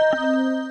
you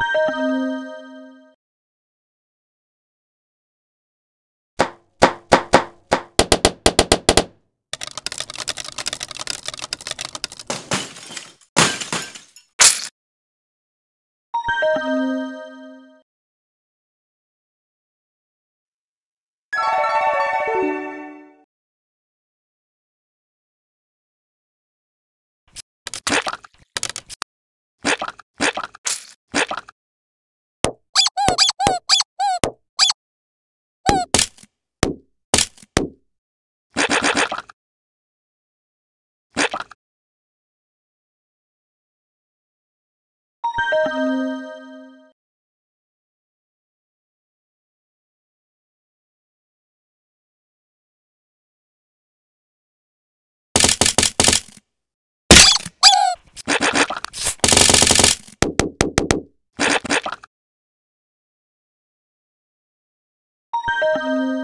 You you